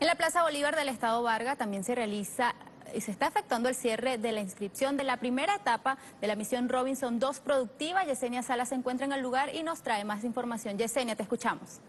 En la Plaza Bolívar del Estado Vargas también se realiza y se está efectuando el cierre de la inscripción de la primera etapa de la misión Robinson 2 productiva. Yesenia Sala se encuentra en el lugar y nos trae más información. Yesenia, te escuchamos.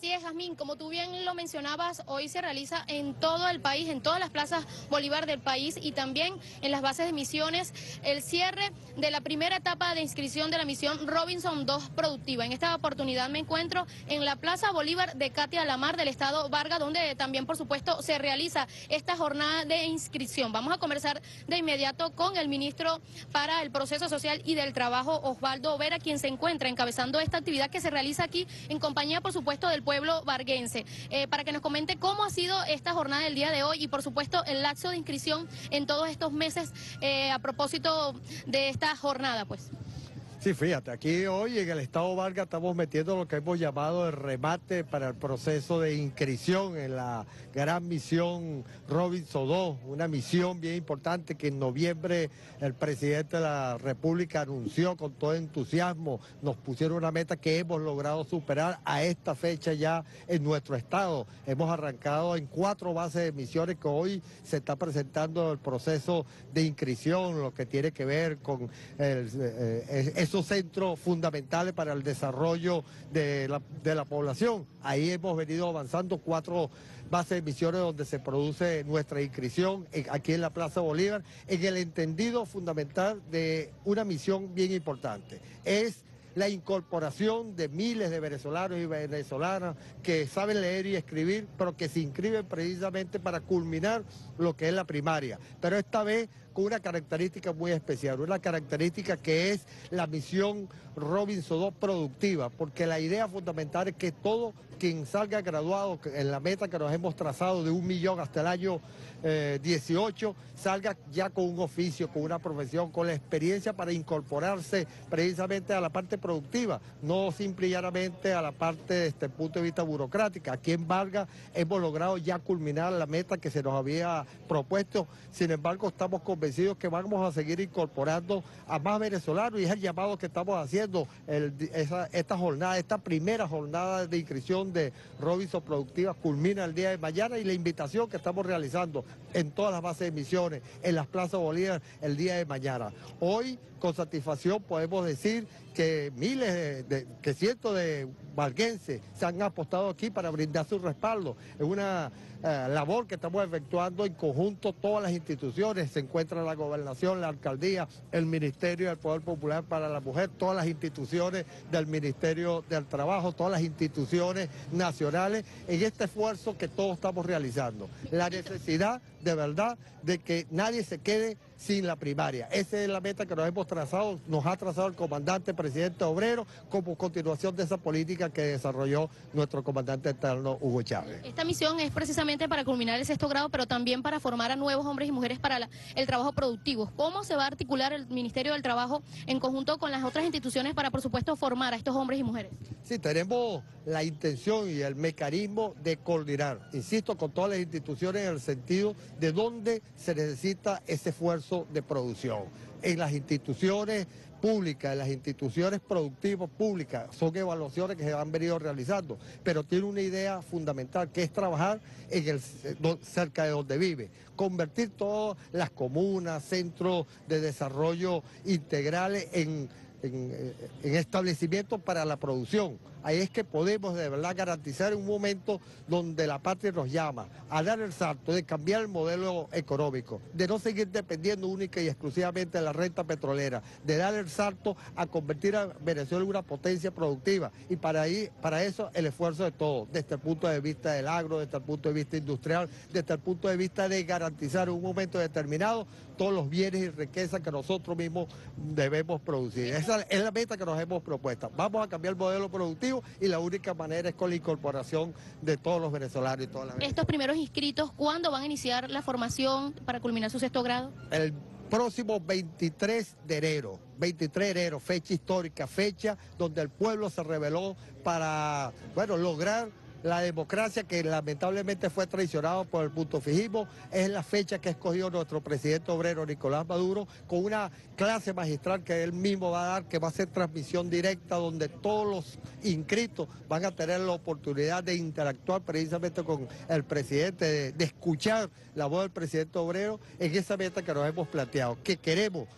Así es, Jazmín, como tú bien lo mencionabas, hoy se realiza en todo el país, en todas las plazas Bolívar del país y también en las bases de misiones, el cierre de la primera etapa de inscripción de la misión Robinson 2 Productiva. En esta oportunidad me encuentro en la Plaza Bolívar de Katia Lamar del Estado Vargas, donde también, por supuesto, se realiza esta jornada de inscripción. Vamos a conversar de inmediato con el ministro para el Proceso Social y del Trabajo, Osvaldo Vera, quien se encuentra encabezando esta actividad que se realiza aquí en compañía, por supuesto, del pueblo varguense, eh, para que nos comente cómo ha sido esta jornada del día de hoy y por supuesto el lapso de inscripción en todos estos meses eh, a propósito de esta jornada, pues. Sí, fíjate, aquí hoy en el Estado Vargas estamos metiendo lo que hemos llamado el remate para el proceso de inscripción en la gran misión Robinson 2, una misión bien importante que en noviembre el presidente de la República anunció con todo entusiasmo, nos pusieron una meta que hemos logrado superar a esta fecha ya en nuestro estado. Hemos arrancado en cuatro bases de misiones que hoy se está presentando el proceso de inscripción, lo que tiene que ver con el, eh, esos centros fundamentales para el desarrollo de la, población. Ahí hemos venido avanzando cuatro bases de misiones donde se produce nuestra inscripción aquí en la Plaza Bolívar, en el entendido fundamental de una misión bien importante. Es la incorporación de miles de venezolanos y venezolanas que saben leer y escribir, pero que se inscriben precisamente para culminar lo que es la primaria. Pero esta vez una característica muy especial, una característica que es la misión Robinson 2 productiva, porque la idea fundamental es que todo quien salga graduado en la meta que nos hemos trazado de un millón hasta el año 18, eh, salga ya con un oficio, con una profesión, con la experiencia para incorporarse precisamente a la parte productiva, no simplemente a la parte desde este punto de vista burocrática. Aquí en Vargas hemos logrado ya culminar la meta que se nos había propuesto, sin embargo estamos convencidos que vamos a seguir incorporando a más venezolanos y es el llamado que estamos haciendo esta jornada, esta primera jornada de inscripción de Robinson Productiva culmina el día de mañana y la invitación que estamos realizando en todas las bases de misiones, en las plazas Bolívar el día de mañana. Hoy, con satisfacción, podemos decir que miles, de, que cientos de valguenses se han apostado aquí para brindar su respaldo. Es una eh, labor que estamos efectuando en conjunto todas las instituciones. Se encuentra la gobernación, la alcaldía, el Ministerio del Poder Popular para la Mujer, todas las instituciones del Ministerio del Trabajo, todas las instituciones nacionales en este esfuerzo que todos estamos realizando. La necesidad de verdad de que nadie se quede sin la primaria. Esa es la meta que nos hemos trazado, nos ha trazado el comandante presidente obrero como continuación de esa política que desarrolló nuestro comandante eterno Hugo Chávez. Esta misión es precisamente para culminar el sexto grado, pero también para formar a nuevos hombres y mujeres para el trabajo productivo. ¿Cómo se va a articular el Ministerio del Trabajo en conjunto con las otras instituciones para, por supuesto, formar a estos hombres y mujeres? Sí, tenemos la intención y el mecanismo de coordinar, insisto, con todas las instituciones en el sentido de dónde se necesita ese esfuerzo de producción. En las instituciones públicas, en las instituciones productivas públicas, son evaluaciones que se han venido realizando, pero tiene una idea fundamental que es trabajar en el, cerca de donde vive, convertir todas las comunas, centros de desarrollo integrales en en, establecimientos para la producción. Ahí es que podemos de verdad garantizar un momento donde la patria nos llama a dar el salto de cambiar el modelo económico, de no seguir dependiendo única y exclusivamente de la renta petrolera, de dar el salto a convertir a Venezuela en una potencia productiva. Y para, ahí, para eso el esfuerzo de todos, desde el punto de vista del agro, desde el punto de vista industrial, desde el punto de vista de garantizar en un momento determinado todos los bienes y riquezas que nosotros mismos debemos producir. Esa es la meta que nos hemos propuesto. Vamos a cambiar el modelo productivo y la única manera es con la incorporación de todos los venezolanos y todas las Estos primeros inscritos, ¿cuándo van a iniciar la formación para culminar su sexto grado? El próximo 23 de enero, 23 de enero, fecha histórica, fecha donde el pueblo se reveló para, bueno, lograr la democracia que lamentablemente fue traicionado por el punto fijismo, es la fecha que escogió nuestro presidente obrero Nicolás Maduro con una clase magistral que él mismo va a dar, que va a ser transmisión directa donde todos los inscritos van a tener la oportunidad de interactuar precisamente con el presidente, de, escuchar la voz del presidente obrero en esa meta que nos hemos planteado, que queremos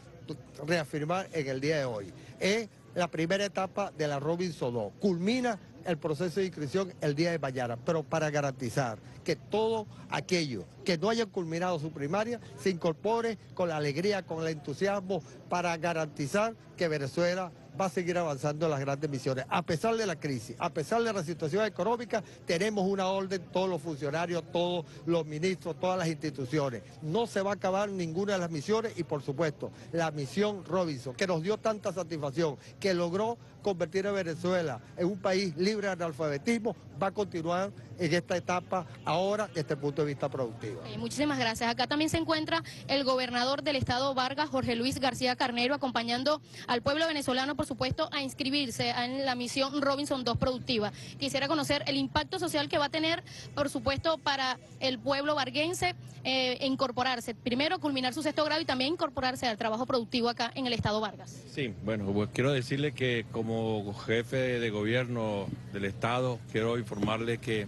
reafirmar en el día de hoy. Es la primera etapa de la Robinson 2. Culmina el proceso de inscripción el día de mañana, pero para garantizar que todo aquello que no hayan culminado su primaria se incorpore con la alegría, con el entusiasmo, para garantizar que Venezuela va a seguir avanzando en las grandes misiones. A pesar de la crisis, a pesar de la situación económica, tenemos una orden, todos los funcionarios, todos los ministros, todas las instituciones. No se va a acabar ninguna de las misiones y por supuesto la misión Robinson, que nos dio tanta satisfacción, que logró convertir a Venezuela en un país libre de analfabetismo, va a continuar en esta etapa ahora desde el punto de vista productivo. muchísimas gracias. Acá también se encuentra el gobernador del estado Vargas, Jorge Luis García Carnero, acompañando al pueblo venezolano, por a inscribirse en la misión Robinson 2 productiva. Quisiera conocer el impacto social que va a tener, por supuesto, para el pueblo varguense eh, incorporarse. Primero, culminar su sexto grado y también incorporarse al trabajo productivo acá en el estado Vargas. Sí, bueno, pues quiero decirle que como jefe de gobierno del estado, quiero informarle que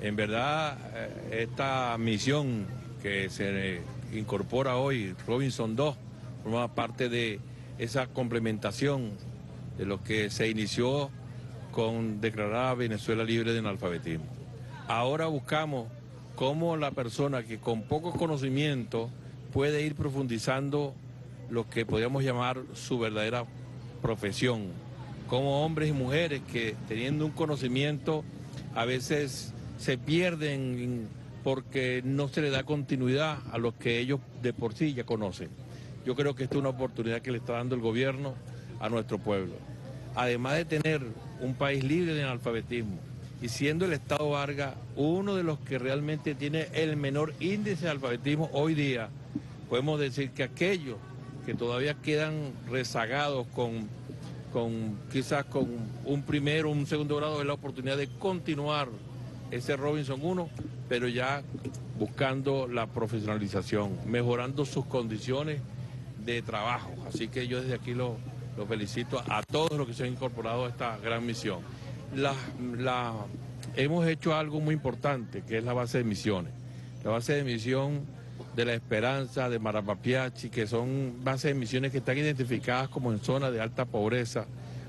en verdad, eh, esta misión que se incorpora hoy, Robinson 2, forma parte de esa complementación de lo que se inició con declarar Venezuela libre de analfabetismo. Ahora buscamos cómo la persona que con pocos conocimientos puede ir profundizando lo que podríamos llamar su verdadera profesión, como hombres y mujeres que teniendo un conocimiento a veces se pierden porque no se le da continuidad a lo que ellos de por sí ya conocen. Yo creo que esta es una oportunidad que le está dando el gobierno a nuestro pueblo. Además de tener un país libre de analfabetismo y siendo el Estado Vargas uno de los que realmente tiene el menor índice de alfabetismo hoy día, podemos decir que aquellos que todavía quedan rezagados con, con quizás con un primero un segundo grado es la oportunidad de continuar ese Robinson 1, pero ya buscando la profesionalización, mejorando sus condiciones de trabajo. Así que yo desde aquí lo, felicito a todos los que se han incorporado a esta gran misión. Hemos hecho algo muy importante, que es la base de misiones. La base de misión de la Esperanza, de Marapapiachi, que son bases de misiones que están identificadas como en zonas de alta pobreza.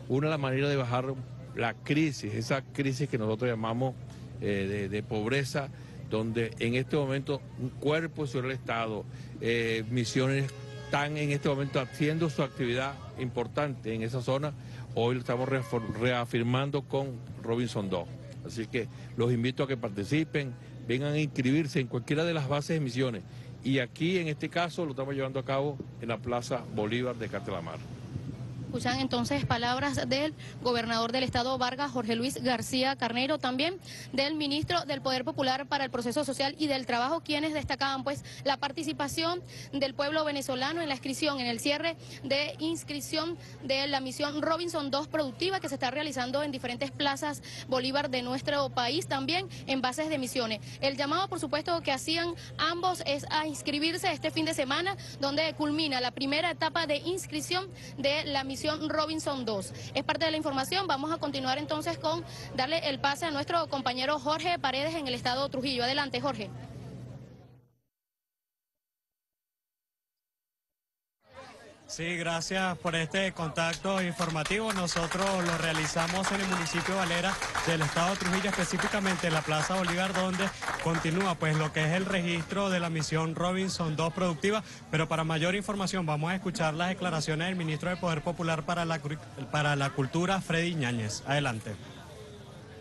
Una de las maneras de bajar la crisis, esa crisis que nosotros llamamos eh, de, pobreza, donde en este momento un cuerpo sobre el Estado, eh, misiones están en este momento haciendo su actividad importante en esa zona. Hoy lo estamos reafirmando con Robinson 2. Así que los invito a que participen, vengan a inscribirse en cualquiera de las bases de misiones. Y aquí, en este caso, lo estamos llevando a cabo en la Plaza Bolívar de Catelamar. Escuchan entonces palabras del gobernador del estado Vargas, Jorge Luis García Carnero, también del ministro del Poder Popular para el Proceso Social y del Trabajo, quienes destacaban pues la participación del pueblo venezolano en la inscripción, en el cierre de inscripción de la misión Robinson 2 productiva que se está realizando en diferentes plazas Bolívar de nuestro país, también en bases de misiones. El llamado, por supuesto, que hacían ambos es a inscribirse este fin de semana, donde culmina la primera etapa de inscripción de la misión Robinson 2. Es parte de la información. Vamos a continuar entonces con darle el pase a nuestro compañero Jorge Paredes en el estado Trujillo. Adelante, Jorge. Sí, gracias por este contacto informativo. Nosotros lo realizamos en el municipio de Valera del estado de Trujillo, específicamente en la Plaza Bolívar, donde continúa pues lo que es el registro de la misión Robinson 2 productiva. Pero para mayor información vamos a escuchar las declaraciones del ministro de Poder Popular para la, para la Cultura, Freddy Ñáñez. Adelante.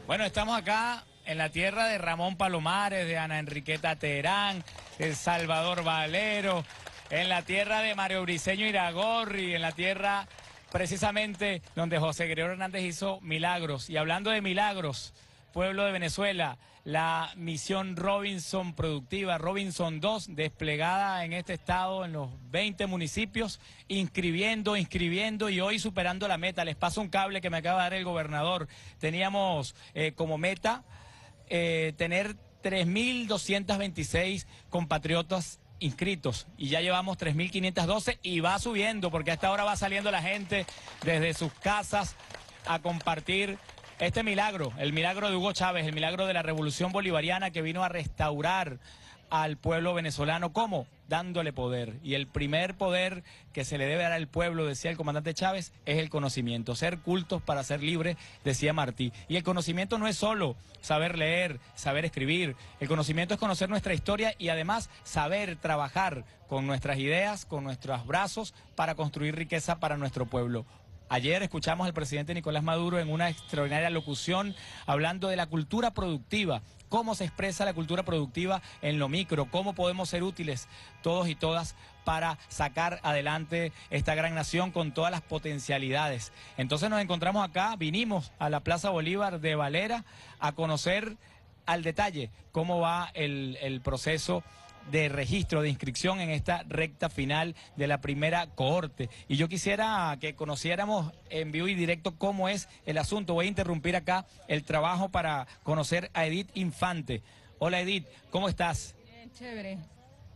Bueno, estamos acá en la tierra de Ramón Palomares, de Ana Enriqueta Terán, de Salvador Valero, en la tierra de Mario Briceño Iragorri, en la tierra precisamente donde José Gregorio Hernández hizo milagros. Y hablando de milagros, pueblo de Venezuela, la misión Robinson Productiva, Robinson 2, desplegada en este estado en los 20 municipios, inscribiendo, inscribiendo y hoy superando la meta. Les paso un cable que me acaba de dar el gobernador. Teníamos eh, como meta eh, tener 3.226 compatriotas inscritos y ya llevamos 3.512 y va subiendo porque hasta ahora va saliendo la gente desde sus casas a compartir este milagro, el milagro de Hugo Chávez, el milagro de la revolución bolivariana que vino a restaurar al pueblo venezolano. ¿Cómo? Dándole poder. Y el primer poder que se le debe dar al pueblo, decía el comandante Chávez, es el conocimiento. Ser cultos para ser libres, decía Martí. Y el conocimiento no es solo saber leer, saber escribir. El conocimiento es conocer nuestra historia y además saber trabajar con nuestras ideas, con nuestros brazos para construir riqueza para nuestro pueblo. Ayer escuchamos al presidente Nicolás Maduro en una extraordinaria locución hablando de la cultura productiva, cómo se expresa la cultura productiva en lo micro, cómo podemos ser útiles todos y todas para sacar adelante esta gran nación con todas las potencialidades. Entonces nos encontramos acá, vinimos a la Plaza Bolívar de Valera a conocer al detalle cómo va el, el proceso de registro, de inscripción en esta recta final de la primera cohorte. Y yo quisiera que conociéramos en vivo y directo cómo es el asunto. Voy a interrumpir acá el trabajo para conocer a Edith Infante. Hola Edith, ¿cómo estás? Bien, chévere.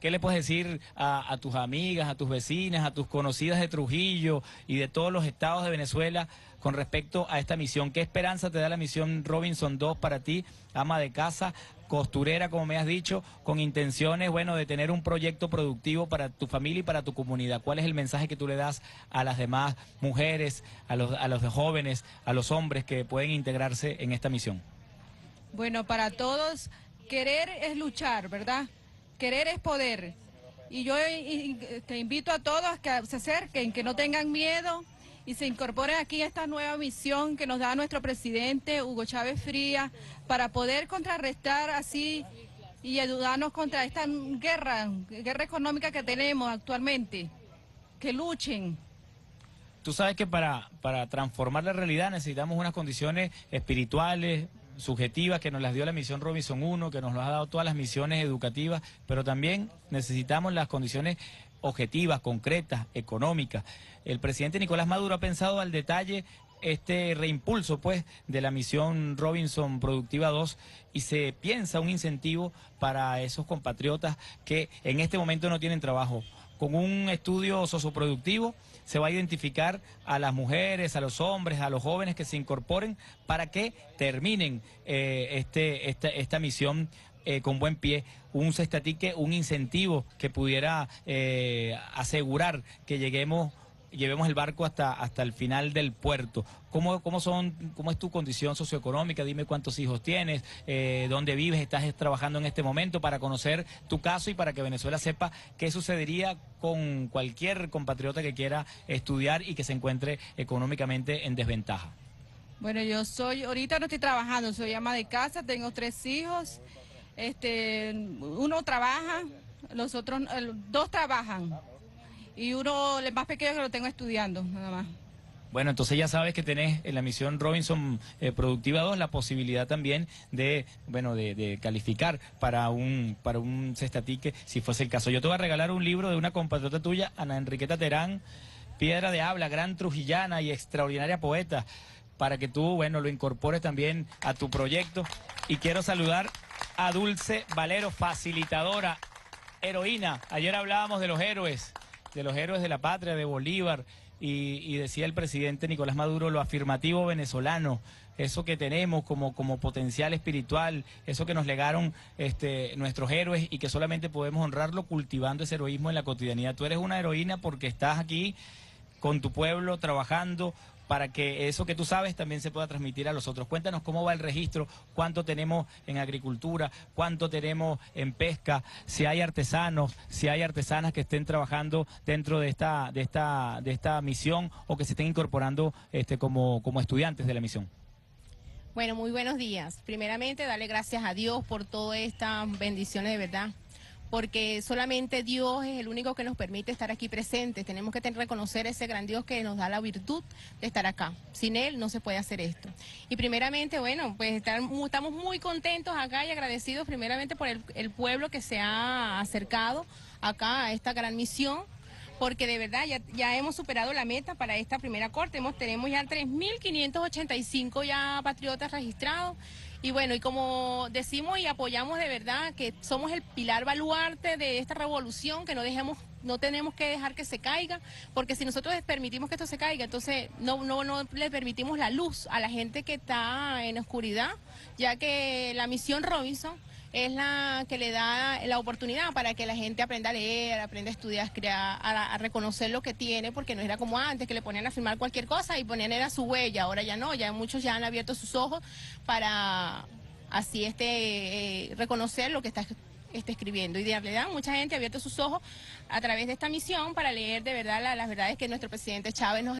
¿Qué le puedes decir a, a, tus amigas, a tus vecinas, a tus conocidas de Trujillo y de todos los estados de Venezuela con respecto a esta misión? ¿Qué esperanza te da la misión Robinson 2 para ti, ama de casa, costurera, como me has dicho, con intenciones, bueno, de tener un proyecto productivo para tu familia y para tu comunidad? ¿Cuál es el mensaje que tú le das a las demás mujeres, a los, a los jóvenes, a los hombres que pueden integrarse en esta misión? Bueno, para todos, querer es luchar, ¿verdad? Querer es poder. Y yo te invito a todos que se acerquen, que no tengan miedo y se incorporen aquí esta nueva misión que nos da nuestro presidente Hugo Chávez Fría para poder contrarrestar así y ayudarnos contra esta guerra, guerra económica que tenemos actualmente. Que luchen. Tú sabes que para, para transformar la realidad necesitamos unas condiciones espirituales, subjetivas que nos las dio la misión Robinson 1, que nos lo ha dado todas las misiones educativas, pero también necesitamos las condiciones objetivas, concretas, económicas. El presidente Nicolás Maduro ha pensado al detalle este reimpulso pues de la misión Robinson Productiva 2 y se piensa un incentivo para esos compatriotas que en este momento no tienen trabajo. Con un estudio socioproductivo se va a identificar a las mujeres, a los hombres, a los jóvenes que se incorporen para que terminen eh, este, esta, esta misión eh, con buen pie, un cestatique, un incentivo que pudiera eh, asegurar que lleguemos llevemos el barco hasta, hasta el final del puerto. ¿Cómo, cómo, son, ¿Cómo es tu condición socioeconómica? Dime cuántos hijos tienes, eh, dónde vives, estás trabajando en este momento para conocer tu caso y para que Venezuela sepa qué sucedería con cualquier compatriota que quiera estudiar y que se encuentre económicamente en desventaja. Bueno, yo soy, ahorita no estoy trabajando, soy ama de casa, tengo tres hijos, este, uno trabaja, los otros, dos trabajan y uno, el más pequeño que lo tengo estudiando, nada más. Bueno, entonces ya sabes que tenés en la misión Robinson eh, Productiva 2 la posibilidad también de, bueno, de, de, calificar para un, para un cestatique, si fuese el caso. Yo te voy a regalar un libro de una compatriota tuya, Ana Enriqueta Terán, Piedra de Habla, gran trujillana y extraordinaria poeta, para que tú, bueno, lo incorpores también a tu proyecto. Y quiero saludar a Dulce Valero, facilitadora, heroína. Ayer hablábamos de los héroes de los héroes de la patria, de Bolívar, y, decía el presidente Nicolás Maduro, lo afirmativo venezolano, eso que tenemos como, como potencial espiritual, eso que nos legaron este, nuestros héroes y que solamente podemos honrarlo cultivando ese heroísmo en la cotidianidad. Tú eres una heroína porque estás aquí con tu pueblo trabajando para que eso que tú sabes también se pueda transmitir a los otros. Cuéntanos cómo va el registro, cuánto tenemos en agricultura, cuánto tenemos en pesca, si hay artesanos, si hay artesanas que estén trabajando dentro de esta, de esta, de esta misión o que se estén incorporando este, como, como estudiantes de la misión. Bueno, muy buenos días. Primeramente, darle gracias a Dios por todas estas bendiciones de verdad porque solamente Dios es el único que nos permite estar aquí presentes. Tenemos que reconocer ese gran Dios que nos da la virtud de estar acá. Sin Él no se puede hacer esto. Y primeramente, bueno, pues estamos muy contentos acá y agradecidos primeramente por el, pueblo que se ha acercado acá a esta gran misión porque de verdad ya, hemos superado la meta para esta primera corte. Tenemos ya 3.585 ya patriotas registrados Y bueno, y como decimos y apoyamos de verdad que somos el pilar baluarte de esta revolución, que no dejemos no tenemos que dejar que se caiga, porque si nosotros permitimos que esto se caiga, entonces no, no, no le permitimos la luz a la gente que está en oscuridad, ya que la misión Robinson es la que le da la oportunidad para que la gente aprenda a leer, aprenda a estudiar, a, a, reconocer lo que tiene, porque no era como antes, que le ponían a firmar cualquier cosa y ponían era su huella, ahora ya no, ya muchos ya han abierto sus ojos para así este eh, reconocer lo que está, está escribiendo. Y de verdad mucha gente ha abierto sus ojos a través de esta misión para leer de verdad las verdades que nuestro presidente Chávez nos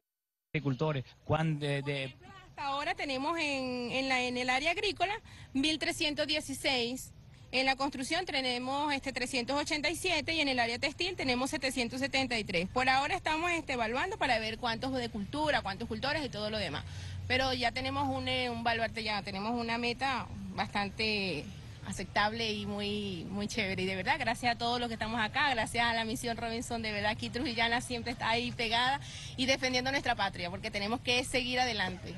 agricultores, cuando de, Hasta ahora tenemos en, en, la, en el área agrícola 1.316 en la construcción tenemos este 387 y en el área textil tenemos 773. Por ahora estamos este, evaluando para ver cuántos de cultura, cuántos cultores y todo lo demás. Pero ya tenemos un, eh, un baluarte, ya tenemos una meta bastante aceptable y muy, muy chévere. Y de verdad, gracias a todos los que estamos acá, gracias a la misión Robinson, de verdad aquí Trujillana siempre está ahí pegada y defendiendo nuestra patria, porque tenemos que seguir adelante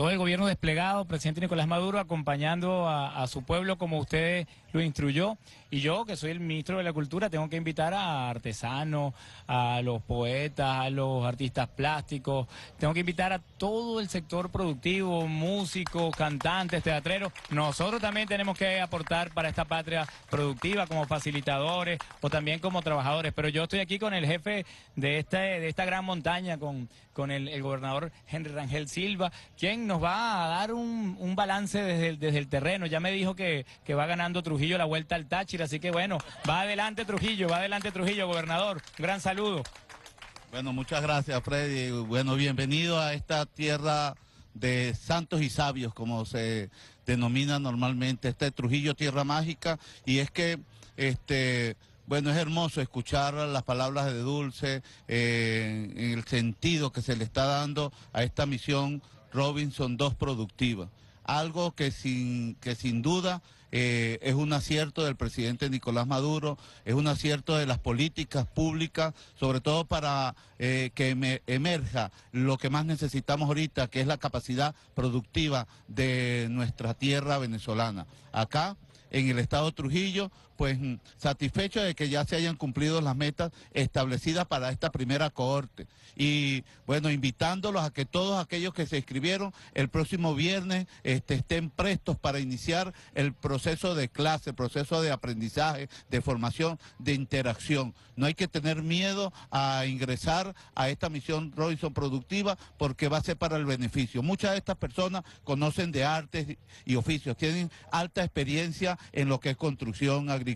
todo el gobierno desplegado, presidente Nicolás Maduro, acompañando a, su pueblo como usted lo instruyó. Y yo, que soy el ministro de la Cultura, tengo que invitar a artesanos, a los poetas, a los artistas plásticos, tengo que invitar a todo el sector productivo, músicos, cantantes, teatreros. Nosotros también tenemos que aportar para esta patria productiva como facilitadores o también como trabajadores. Pero yo estoy aquí con el jefe de esta, de esta gran montaña, con, con el, el gobernador Henry Rangel Silva, quien nos va a dar un, un balance desde el, desde el terreno. Ya me dijo que, que va ganando Trujillo la vuelta al Táchira, así que bueno, va adelante Trujillo, va adelante Trujillo, gobernador. gran saludo. Bueno, muchas gracias Freddy. Bueno, bienvenido a esta tierra de santos y sabios, como se denomina normalmente, este Trujillo Tierra Mágica, y es que este bueno, es hermoso escuchar las palabras de Dulce eh, en el sentido que se le está dando a esta misión Robinson 2 productiva. Algo que sin, que sin duda eh, es un acierto del presidente Nicolás Maduro, es un acierto de las políticas públicas, sobre todo para eh, que emerja lo que más necesitamos ahorita, que es la capacidad productiva de nuestra tierra venezolana. Acá en el estado Trujillo, pues mm, satisfecho de que ya se hayan cumplido las metas establecidas para esta primera cohorte. Y bueno, invitándolos a que todos aquellos que se inscribieron el próximo viernes este, estén prestos para iniciar el proceso de clase, proceso de aprendizaje, de formación, de interacción. No hay que tener miedo a ingresar a esta misión Robinson Productiva porque va a ser para el beneficio. Muchas de estas personas conocen de artes y oficios, tienen alta experiencia en lo que es construcción, agricultura,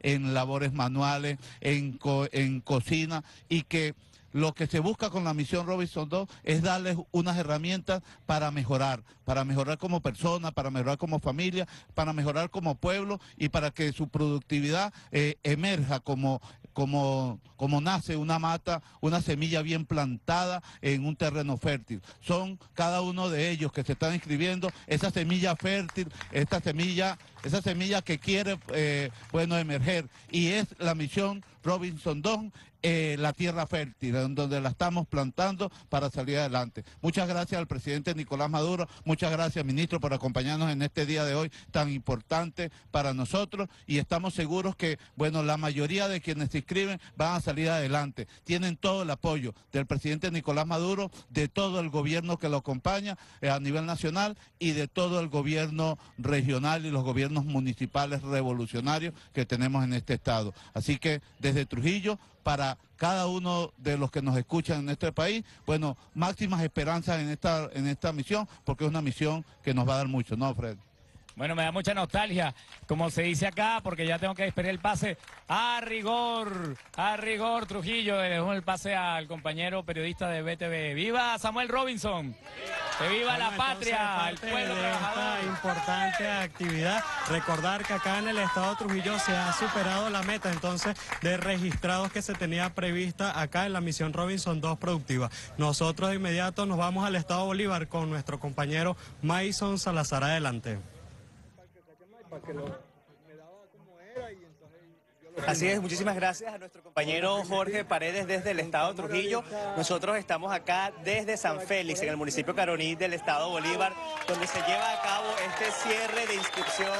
en labores manuales, en, en cocina y que lo que se busca con la misión Robinson 2 es darles unas herramientas para mejorar, para mejorar como persona, para mejorar como familia, para mejorar como pueblo y para que su productividad eh, emerja como, como, como nace una mata, una semilla bien plantada en un terreno fértil. Son cada uno de ellos que se están inscribiendo esa semilla fértil, esta semilla, esa semilla que quiere, eh, bueno, emerger. Y es la misión Robinson 2 eh, la tierra fértil, en donde la estamos plantando para salir adelante. Muchas gracias al presidente Nicolás Maduro, muchas gracias ministro por acompañarnos en este día de hoy tan importante para nosotros y estamos seguros que, bueno, la mayoría de quienes se inscriben van a salir adelante. Tienen todo el apoyo del presidente Nicolás Maduro, de todo el gobierno que lo acompaña eh, a nivel nacional y de todo el gobierno regional y los gobiernos municipales revolucionarios que tenemos en este estado. Así que desde Trujillo para cada uno de los que nos escuchan en este país, bueno, máximas esperanzas en esta, en esta misión, porque es una misión que nos va a dar mucho, ¿no, Fred? Bueno, me da mucha nostalgia, como se dice acá, porque ya tengo que esperar el pase a rigor, a rigor Trujillo. Le dejo el pase al compañero periodista de BTV. ¡Viva Samuel Robinson! ¡Que viva la patria! El pueblo de esta importante actividad. Recordar que acá en el estado de Trujillo se ha superado la meta entonces de registrados que se tenía prevista acá en la misión Robinson 2 productiva. Nosotros de inmediato nos vamos al estado Bolívar con nuestro compañero Mason Salazar. Adelante. Así es, muchísimas gracias a nuestro compañero Jorge Paredes desde el estado de Trujillo. Nosotros estamos acá desde San Félix, en el municipio Caroní del estado Bolívar, donde se lleva a cabo este cierre de inscripción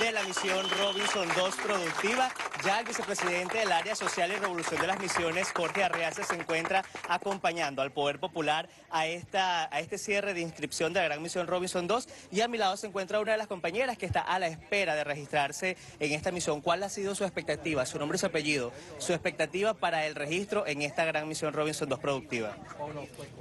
de la misión Robinson 2 productiva. Ya el vicepresidente del área social y revolución de las misiones, Jorge Arreaza, se encuentra acompañando al Poder Popular a, esta, a este cierre de inscripción de la gran misión Robinson 2. Y a mi lado se encuentra una de las compañeras que está a la espera de registrarse en esta misión. ¿Cuál ha sido su expectativa, su nombre y su apellido, su expectativa para el registro en esta gran misión Robinson 2 productiva?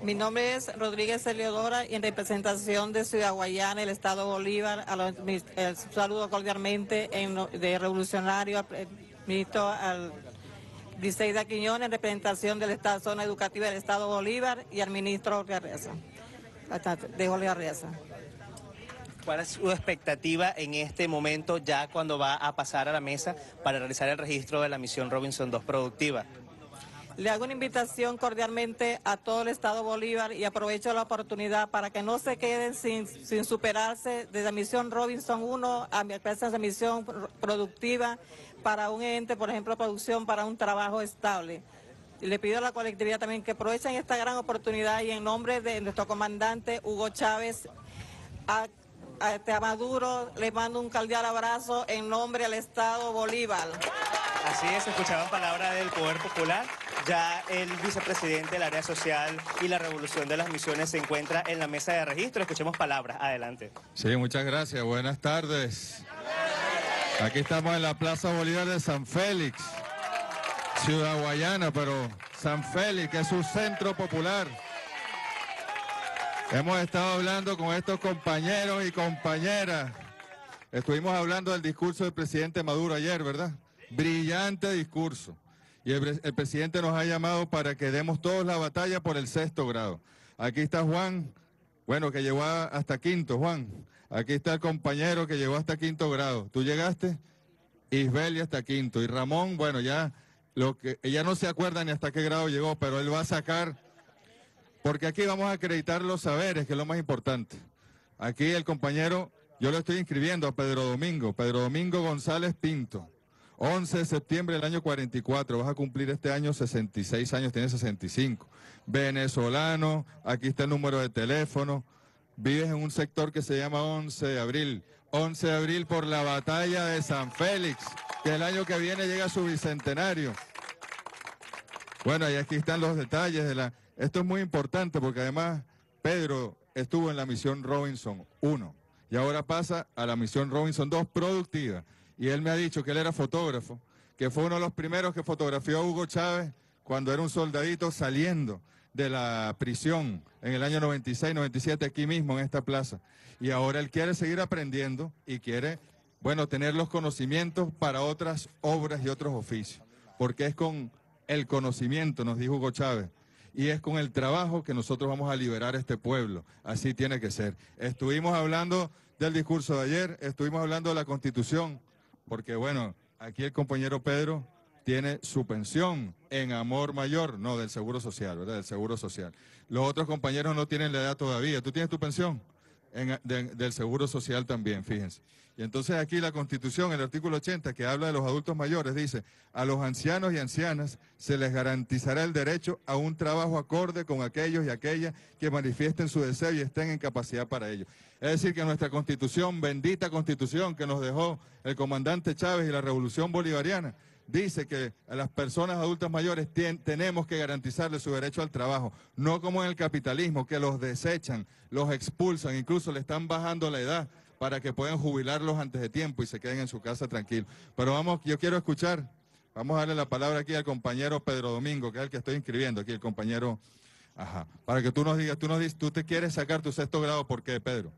Mi nombre es Rodríguez Eleodora y en representación de Ciudad Guayana, el Estado Bolívar, eh, saludo cordialmente de Revolucionario pre- ministro al Briseida Quiñones en representación del Estado Zona Educativa del Estado Bolívar y al ministro Jorge Arreza, bastante, de Jorge Arreza. ¿Cuál es su expectativa en este momento ya cuando va a pasar a la mesa para realizar el registro de la misión Robinson 2 productiva? Le hago una invitación cordialmente a todo el Estado Bolívar y aprovecho la oportunidad para que no se queden sin, sin superarse desde la misión Robinson 1 a de misión pro- productiva para un ente, por ejemplo, producción para un trabajo estable. Y le pido a la colectividad también que aprovechen esta gran oportunidad y en nombre de nuestro comandante Hugo Chávez, a, a, este, a Maduro le mando un cordial abrazo en nombre del Estado Bolívar. Así es, escuchaban palabras del Poder Popular. Ya el vicepresidente del área social y la revolución de las misiones se encuentra en la mesa de registro. Escuchemos palabras. Adelante. Sí, muchas gracias. Buenas tardes. Aquí estamos en la Plaza Bolívar de San Félix, Ciudad Guayana, pero San Félix es su centro popular. Hemos estado hablando con estos compañeros y compañeras. Estuvimos hablando del discurso del presidente Maduro ayer, ¿verdad? Brillante discurso. Y el, el presidente nos ha llamado para que demos todos la batalla por el sexto grado. Aquí está Juan, bueno, que llegó hasta quinto, Juan. Aquí está el compañero que llegó hasta quinto grado. ¿Tú llegaste? Isbel y hasta quinto. Y Ramón, bueno, ya lo que ella no se acuerda ni hasta qué grado llegó, pero él va a sacar, porque aquí vamos a acreditar los saberes, que es lo más importante. Aquí el compañero, yo lo estoy inscribiendo a Pedro Domingo, Pedro Domingo González Pinto. 11 de septiembre del año 44, vas a cumplir este año 66 años, tiene 65. Venezolano, aquí está el número de teléfono. Vives en un sector que se llama 11 de abril. 11 de abril por la batalla de San Félix, que el año que viene llega a su bicentenario. Bueno, y aquí están los detalles de la... Esto es muy importante porque además Pedro estuvo en la misión Robinson 1 y ahora pasa a la misión Robinson 2 productiva. Y él me ha dicho que él era fotógrafo, que fue uno de los primeros que fotografió a Hugo Chávez cuando era un soldadito saliendo de la prisión en el año 96, 97, aquí mismo en esta plaza. Y ahora él quiere seguir aprendiendo y quiere, bueno, tener los conocimientos para otras obras y otros oficios. Porque es con el conocimiento, nos dijo Hugo Chávez, y es con el trabajo que nosotros vamos a liberar este pueblo. Así tiene que ser. Estuvimos hablando del discurso de ayer, estuvimos hablando de la constitución, porque bueno, aquí el compañero Pedro tiene su pensión en amor mayor, no del Seguro Social, ¿verdad? Del Seguro Social. Los otros compañeros no tienen la edad todavía. ¿Tú tienes tu pensión? En- de- del Seguro Social también, fíjense. Y entonces aquí la Constitución, el artículo 80, que habla de los adultos mayores, dice, a los ancianos y ancianas se les garantizará el derecho a un trabajo acorde con aquellos y aquellas que manifiesten su deseo y estén en capacidad para ello. Es decir, que nuestra Constitución, bendita Constitución que nos dejó el comandante Chávez y la Revolución Bolivariana, dice que a las personas adultas mayores tenemos que garantizarles su derecho al trabajo, no como en el capitalismo, que los desechan, los expulsan, incluso le están bajando la edad para que puedan jubilarlos antes de tiempo y se queden en su casa tranquilos. Pero vamos, yo quiero escuchar, vamos a darle la palabra aquí al compañero Pedro Domingo, que es el que estoy inscribiendo aquí, el compañero, ajá, para que tú nos digas, tú nos dices, tú te quieres sacar tu sexto grado, ¿por qué, Pedro?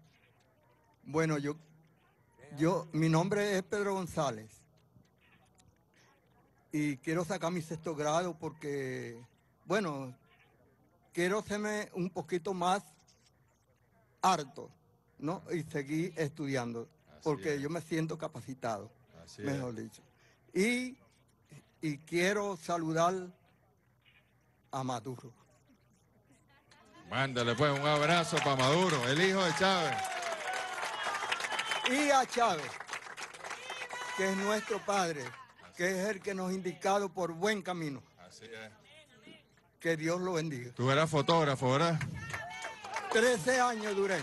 Bueno, yo, yo, mi nombre es Pedro González y quiero sacar mi sexto grado porque, bueno, quiero serme un poquito más harto, ¿no? Y seguir estudiando, porque es. yo me siento capacitado, Así mejor dicho. Y, y quiero saludar a Maduro. Mándale pues un abrazo para Maduro, el hijo de Chávez. Y a Chávez, que es nuestro padre. Que es el que nos ha indicado por buen camino. Así es. Que Dios lo bendiga. Tú eras fotógrafo, ¿verdad? 13 años duré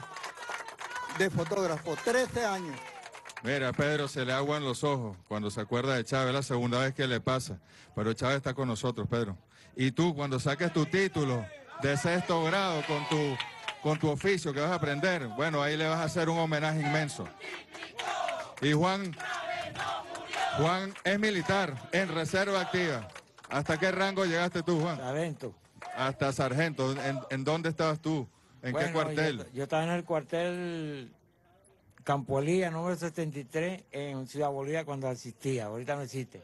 de fotógrafo, 13 años. Mira, Pedro, se le aguan los ojos cuando se acuerda de Chávez, la segunda vez que le pasa. Pero Chávez está con nosotros, Pedro. Y tú, cuando saques tu título de sexto grado con tu, con tu oficio que vas a aprender, bueno, ahí le vas a hacer un homenaje inmenso. Y Juan, Juan es militar en reserva activa. ¿Hasta qué rango llegaste tú, Juan? Sargento. Hasta sargento. ¿En, en dónde estabas tú? ¿En qué cuartel? Yo, yo estaba en el cuartel Campo Elía, número 73, en Ciudad Bolívar cuando asistía. Ahorita no existe.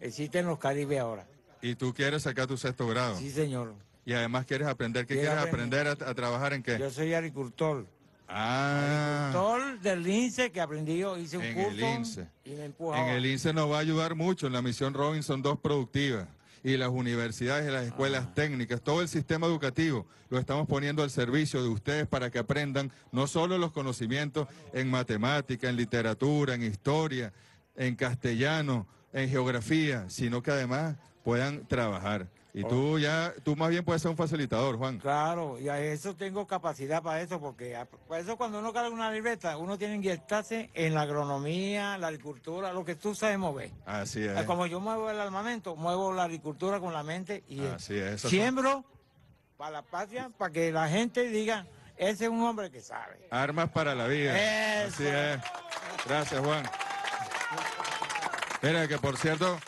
Existe en los Caribes ahora. ¿Y tú quieres sacar tu sexto grado? Sí, señor. Y además quieres aprender. ¿Qué Quiero quieres aprender a, a trabajar en qué? Yo soy agricultor. Ah, Agricultor del INSE que aprendí, yo hice un en curso el INSE. y me empujaba. En el INSE nos va a ayudar mucho en la misión Robinson 2 productiva. Y las universidades y las escuelas Ah. técnicas, todo el sistema educativo lo estamos poniendo al servicio de ustedes para que aprendan no solo los conocimientos en matemática, en literatura, en historia, en castellano, en geografía, sino que además puedan trabajar. Y tú ya, tú más bien puedes ser un facilitador, Juan. Claro, y a eso tengo capacidad para eso, porque a- para eso cuando uno carga una libreta, uno tiene que inyectarse en la agronomía, la agricultura, lo que tú sabes mover. Así es. Ah, Como yo muevo el armamento, muevo la agricultura con la mente y Así es. Siembro para la patria, para que la gente diga, ese es un hombre que sabe. Armas para la vida. Eso. Así es. Gracias, Juan. Mira, que por cierto,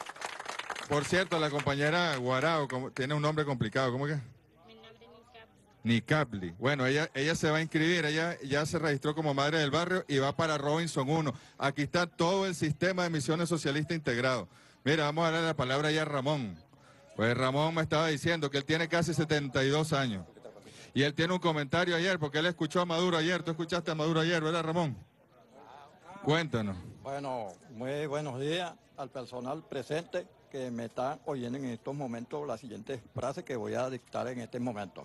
por cierto, la compañera Guarao como- tiene un nombre complicado. ¿Cómo que? Nicapli. Bueno, ella, ella se va a inscribir, ella ya se registró como madre del barrio y va para Robinson 1. Aquí está todo el sistema de misiones socialistas integrado. Mira, vamos a darle la palabra ya a Ramón. Pues Ramón me estaba diciendo que él tiene casi 72 años. Y él tiene un comentario ayer, porque él escuchó a Maduro ayer. Tú escuchaste a Maduro ayer, ¿verdad, Ramón? Cuéntanos. Bueno, muy buenos días al personal presente que me está oyendo en estos momentos la siguiente frase que voy a dictar en este momento.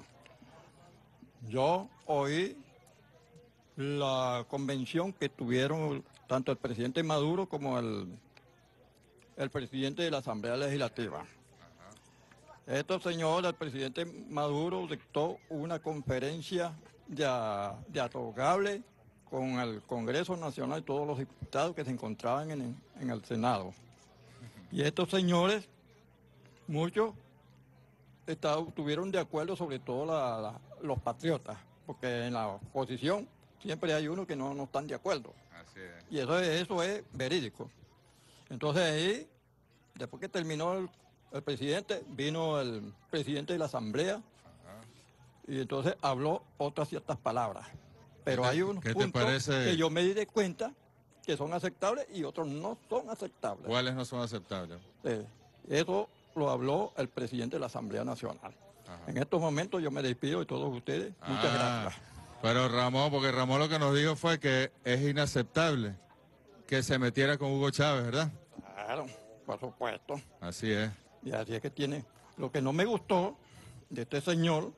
Yo oí la convención que tuvieron tanto el presidente Maduro como el, el presidente de la Asamblea Legislativa. Estos señores, el presidente Maduro dictó una conferencia de, de atogable con el Congreso Nacional y todos los diputados que se encontraban en, en el Senado. Y estos señores, muchos, esta- estuvieron de acuerdo, sobre todo la- la- los patriotas, porque en la oposición siempre hay unos que no, no están de acuerdo. Y eso, es- eso es verídico. Entonces ahí, después que terminó el, el presidente, vino el presidente de la Asamblea y entonces habló otras ciertas palabras. Pero ¿Qué te- hay unos puntos parece? que yo me di de cuenta que son aceptables y otros no son aceptables. ¿Cuáles no son aceptables? Eh, eso lo habló el presidente de la Asamblea Nacional. En estos momentos yo me despido de todos ustedes. Muchas Ah, gracias. Pero Ramón, porque Ramón lo que nos dijo fue que es inaceptable que se metiera con Hugo Chávez, ¿verdad? Claro, por supuesto. Así es. Y así es que tiene. Lo que no me gustó de este señor,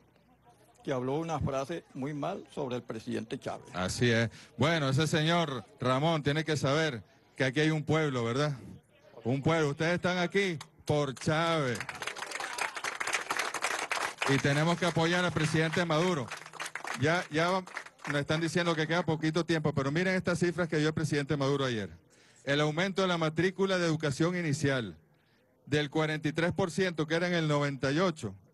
que habló una frase muy mal sobre el presidente Chávez. Así es. Bueno, ese señor Ramón tiene que saber que aquí hay un pueblo, ¿verdad? Un pueblo. Ustedes están aquí por Chávez. Y tenemos que apoyar al presidente Maduro. Ya, ya nos están diciendo que queda poquito tiempo, pero miren estas cifras que dio el presidente Maduro ayer. El aumento de la matrícula de educación inicial del 43% que era en el 98, ese ca-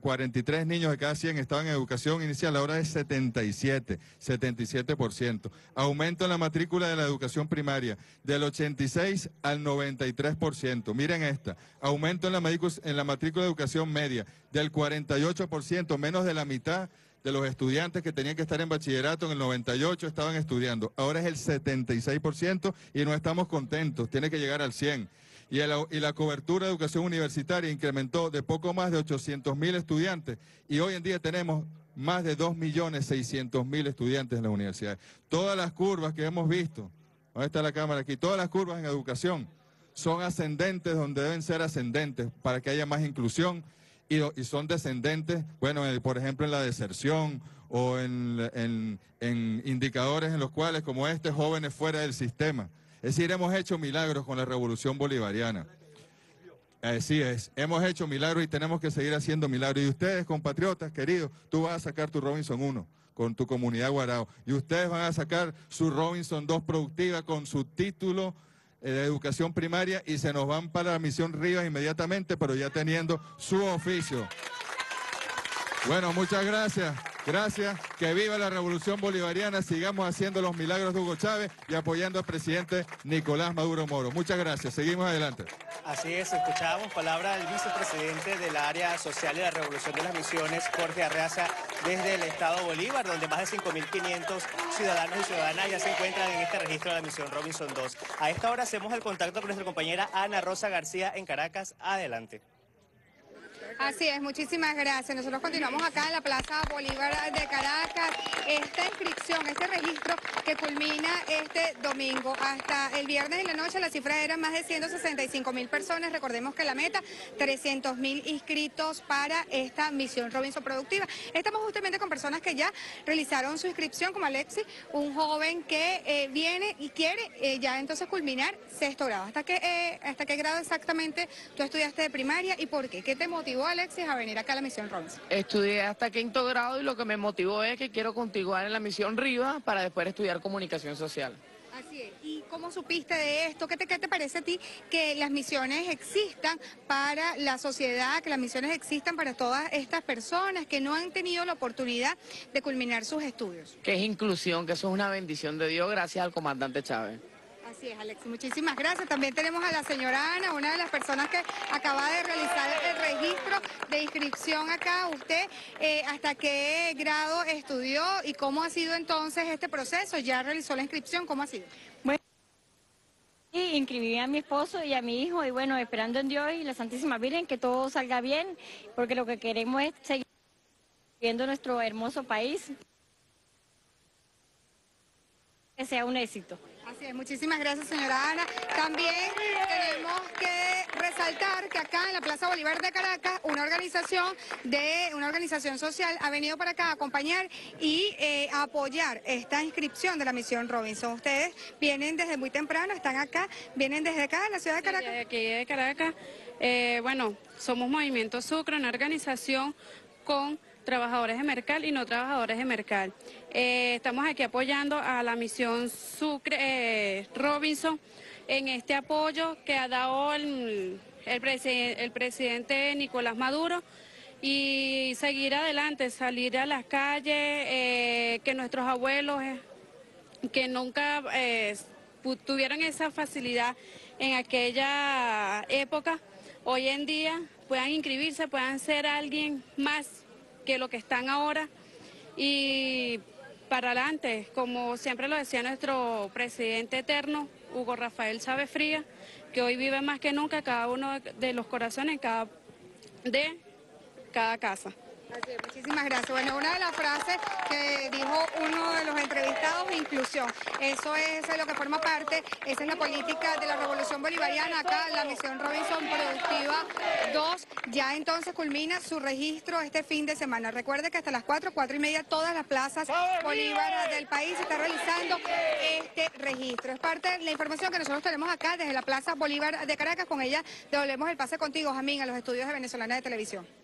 43 niños de cada 100 estaban en educación inicial, ahora es 77, 77%. Aumento en la matrícula de la educación primaria del 86 al 93%. Miren esta, aumento en la, en la matrícula de educación media del 48%, menos de la mitad de los estudiantes que tenían que estar en bachillerato en el 98 estaban estudiando. Ahora es el 76% y no estamos contentos, tiene que llegar al 100%. Y, y la cobertura de educación universitaria incrementó de poco más de 800 mil estudiantes y hoy en día tenemos más de 2.600.000 estudiantes en las universidades. Todas las curvas que hemos visto, ¿dónde está la cámara aquí? Todas las curvas en educación son ascendentes donde deben ser ascendentes para que haya más inclusión y, son descendentes, bueno, eh, por ejemplo, en la deserción o en- en indicadores en los cuales, como este, jóvenes fuera del sistema. Es decir, hemos hecho milagros con la revolución bolivariana. Así es, hemos hecho milagros y tenemos que seguir haciendo milagros. Y ustedes, compatriotas queridos, tú vas a sacar tu Robinson 1 con tu comunidad Guarao. Y ustedes van a sacar su Robinson 2 productiva con su título eh, de educación primaria y se nos van para la misión Rivas inmediatamente, pero ya teniendo su oficio. Bueno, muchas gracias. Gracias. Que viva la revolución bolivariana. Sigamos haciendo los milagros de Hugo Chávez y apoyando al presidente Nicolás Maduro Moro. Muchas gracias. Seguimos adelante. Así es, escuchábamos palabra del vicepresidente del área social de la Revolución de las Misiones, Jorge Arreaza, desde el Estado Bolívar, donde más de 5.500 ciudadanos y ciudadanas ya se encuentran en este registro de la misión Robinson 2. A esta hora hacemos el contacto con nuestra compañera Ana Rosa García en Caracas. Adelante. Así es, muchísimas gracias. Nosotros continuamos acá en la Plaza Bolívar de Caracas. Esta inscripción, este registro que culmina este domingo. Hasta el viernes en la noche la cifra era más de 165 mil personas. Recordemos que la meta, 300 mil inscritos para esta misión Robinson Productiva. Estamos justamente con personas que ya realizaron su inscripción, como Alexis, un joven que eh, viene y quiere eh, ya entonces culminar sexto grado. ¿Hasta qué, eh, ¿Hasta qué grado exactamente tú estudiaste de primaria y por qué? ¿Qué te motivó, Alexis, a venir acá a la misión Robinson? Estudié hasta quinto grado y lo que me motivó es que quiero continuar en la misión Rivas para después estudiar comunicación social. Así es. ¿Y cómo supiste de esto? ¿Qué te, ¿Qué te parece a ti que las misiones existan para la sociedad, que las misiones existan para todas estas personas que no han tenido la oportunidad de culminar sus estudios? Que es inclusión, que eso es una bendición de Dios gracias al comandante Chávez. Así es, Alexis. Muchísimas gracias. También tenemos a la señora Ana, una de las personas que acaba de realizar el registro de inscripción acá. ¿Usted eh, hasta qué grado estudió y cómo ha sido entonces este proceso? ¿Ya realizó la inscripción? ¿Cómo ha sido? Y inscribí a mi esposo y a mi hijo y bueno, esperando en Dios y la Santísima Virgen que todo salga bien, porque lo que queremos es seguir viendo nuestro hermoso país. Que sea un éxito. Así es, muchísimas gracias señora Ana. También tenemos que resaltar que acá en la Plaza Bolívar de Caracas, una organización de una organización social ha venido para acá a acompañar y eh, a apoyar esta inscripción de la misión Robinson. Ustedes vienen desde muy temprano, están acá, vienen desde acá, de la ciudad de Caracas. aquí de Caracas. Eh, bueno, somos Movimiento Sucre, una organización con trabajadores de Mercal y no trabajadores de Mercal. Eh, estamos aquí apoyando a la misión Sucre eh, Robinson en este apoyo que ha dado el, el, presidente Nicolás Maduro y seguir adelante, salir a las calles, eh, que nuestros abuelos que nunca tuvieron esa facilidad en aquella época, hoy en día puedan inscribirse, puedan ser alguien más que lo que están ahora y para adelante, como siempre lo decía nuestro presidente eterno, Hugo Rafael Chávez Fría, que hoy vive más que nunca cada uno de los corazones cada, de cada casa. Muchísimas gracias. Bueno, una de las frases que dijo uno de los entrevistados, inclusión. Eso es lo que forma parte, esa es la política de la revolución bolivariana. Acá la misión Robinson Productiva 2 ya entonces culmina su registro este fin de semana. Recuerde que hasta las 4, 4 y media todas las plazas Bolívar del país está realizando este registro. Es parte de la información que nosotros tenemos acá desde la Plaza Bolívar de Caracas. Con ella devolvemos el pase contigo, Jamín, a los estudios de Venezolana de Televisión.